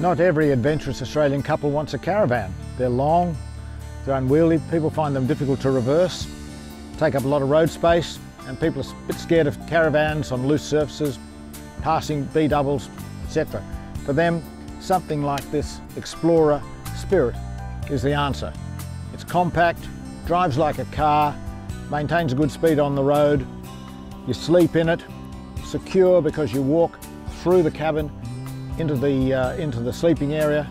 Not every adventurous Australian couple wants a caravan. They're long, they're unwieldy, people find them difficult to reverse, take up a lot of road space, and people are a bit scared of caravans on loose surfaces, passing B-doubles, etc. For them, something like this Explorer Spirit is the answer. It's compact, drives like a car, maintains a good speed on the road, you sleep in it, secure because you walk through the cabin into the, uh, into the sleeping area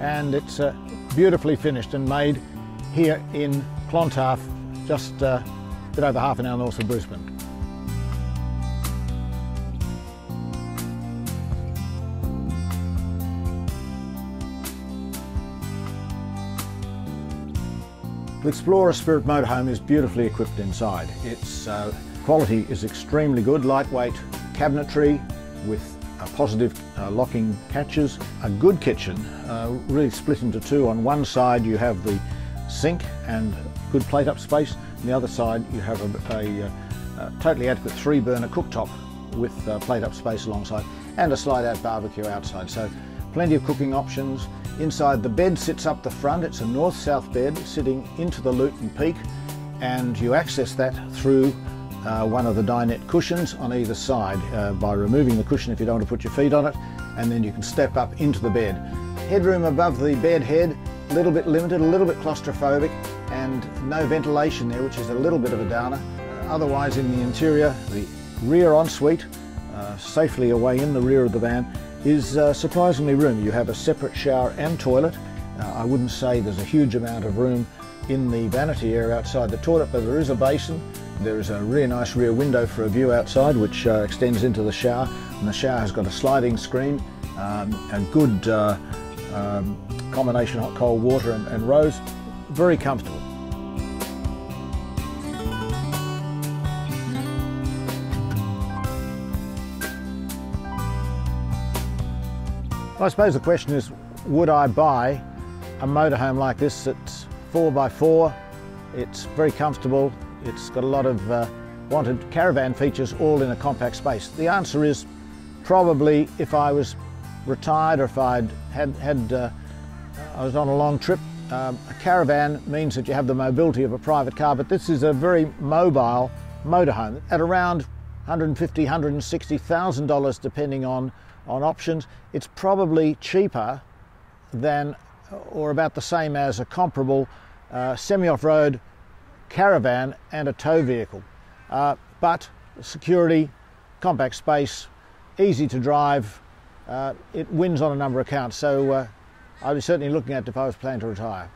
and it's uh, beautifully finished and made here in Clontarf, just uh, a bit over half an hour north of Brisbane. The Explorer Spirit motorhome is beautifully equipped inside. Its uh, quality is extremely good, lightweight cabinetry with positive uh, locking catches. A good kitchen, uh, really split into two. On one side you have the sink and good plate up space. On the other side you have a, a, a totally adequate three burner cooktop with uh, plate up space alongside and a slide out barbecue outside. So plenty of cooking options. Inside the bed sits up the front. It's a north-south bed sitting into the Luton Peak and you access that through uh, one of the dinette cushions on either side uh, by removing the cushion if you don't want to put your feet on it and then you can step up into the bed. Headroom above the bed head, a little bit limited, a little bit claustrophobic and no ventilation there which is a little bit of a downer. Uh, otherwise in the interior, the rear ensuite, uh, safely away in the rear of the van, is uh, surprisingly roomy. You have a separate shower and toilet. Uh, I wouldn't say there's a huge amount of room in the vanity area outside the toilet, but there is a basin there is a really nice rear window for a view outside which uh, extends into the shower and the shower has got a sliding screen um, and good uh, um, combination hot cold water and, and rose. Very comfortable. I suppose the question is, would I buy a motorhome like this? It's 4x4, it's very comfortable, it's got a lot of uh, wanted caravan features all in a compact space. The answer is probably if I was retired or if I'd had, had uh, I was on a long trip. Um, a caravan means that you have the mobility of a private car, but this is a very mobile motorhome at around 150, 160,000 dollars, depending on on options. It's probably cheaper than or about the same as a comparable uh, semi-off-road caravan and a tow vehicle. Uh, but security, compact space, easy to drive, uh, it wins on a number of counts. So uh, I'd be certainly looking at it if I was planning to retire.